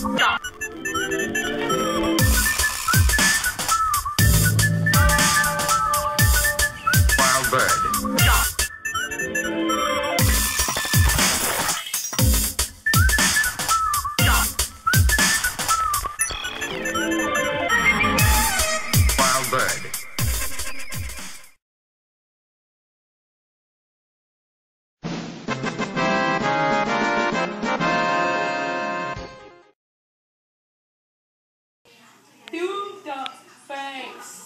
Stop. Doomed the face.